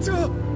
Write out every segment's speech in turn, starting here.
長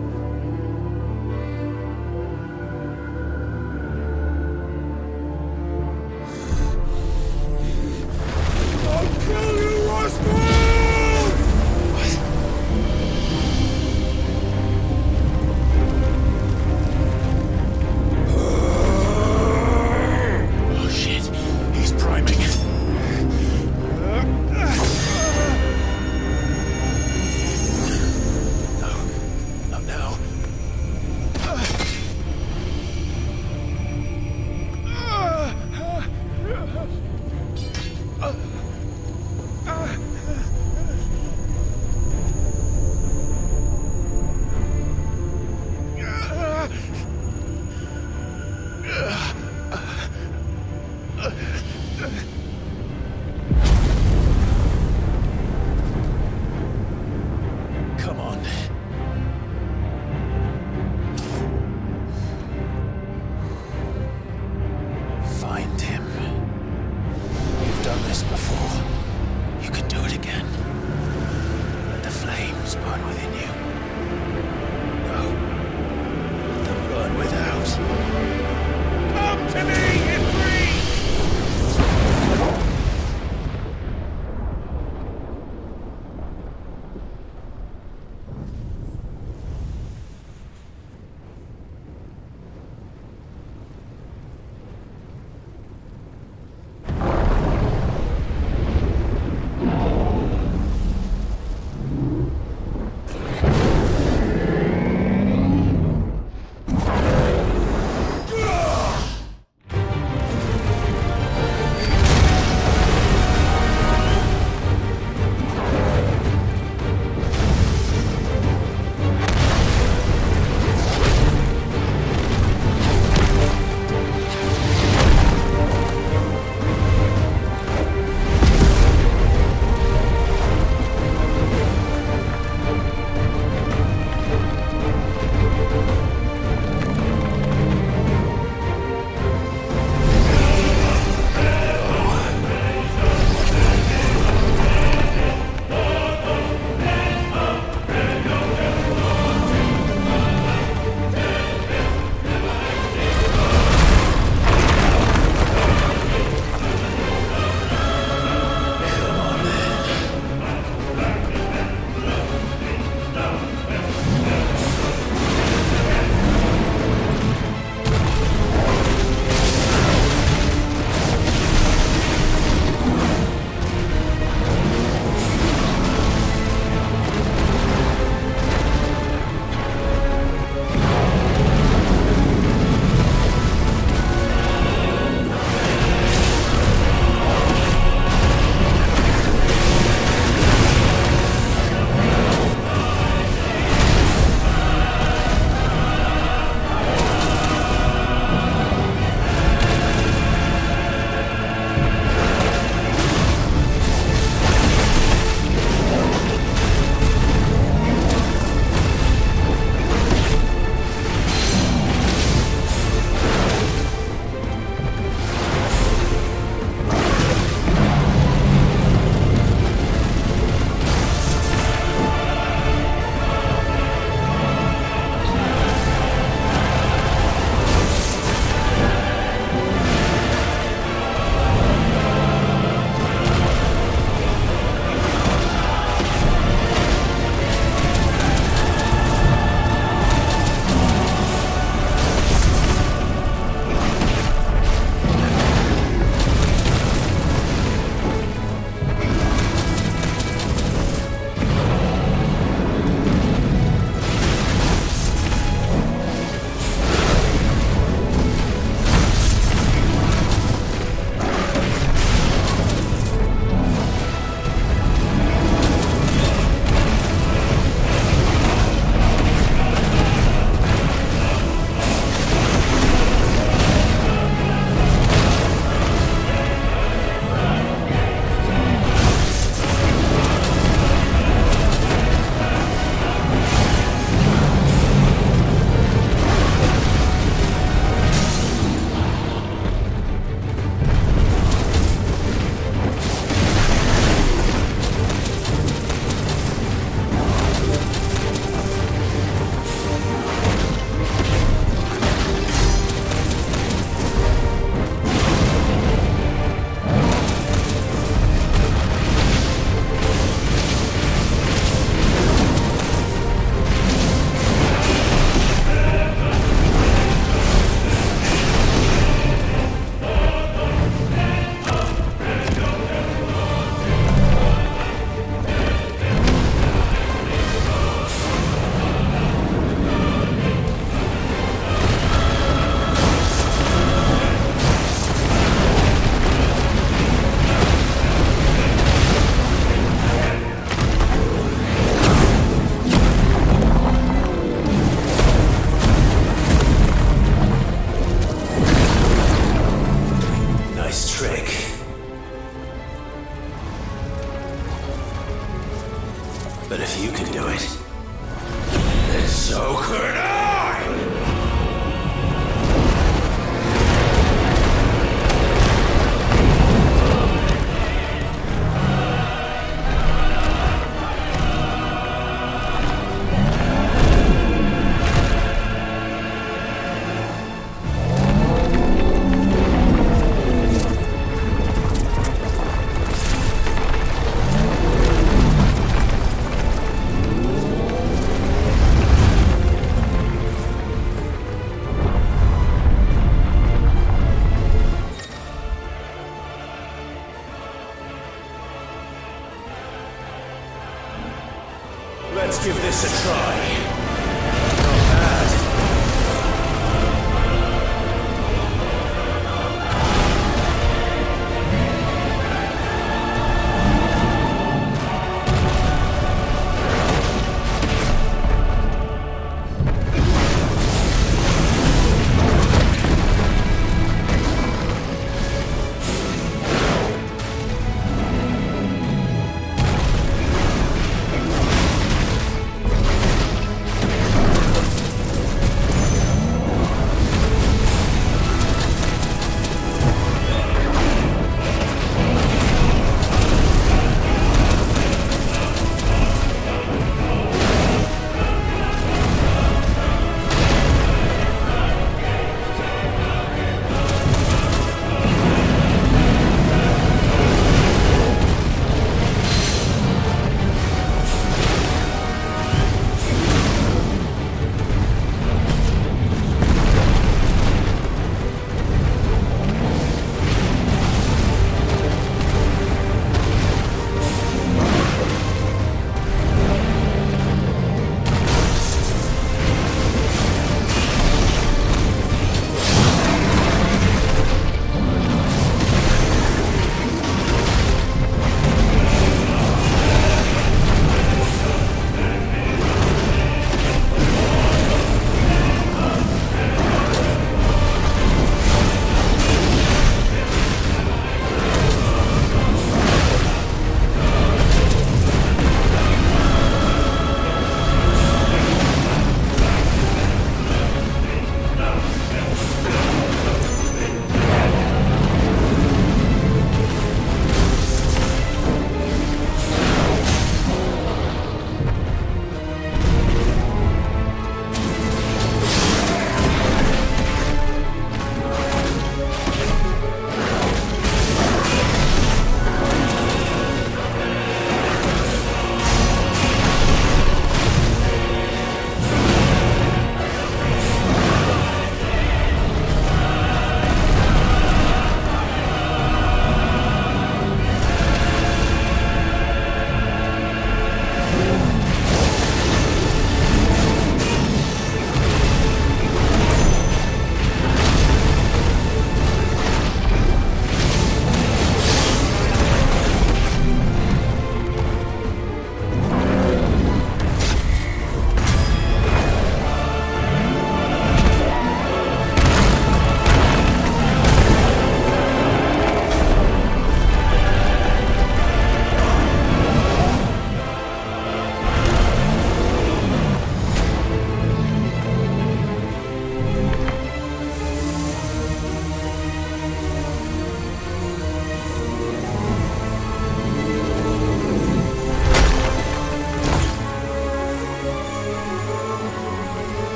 a try.